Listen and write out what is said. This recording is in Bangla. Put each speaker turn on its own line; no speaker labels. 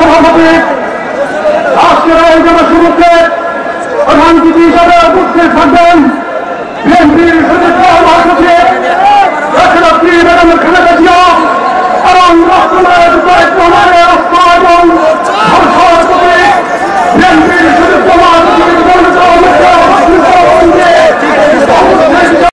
সভাপতি আজকের এই জনসমুদ্রের প্রধান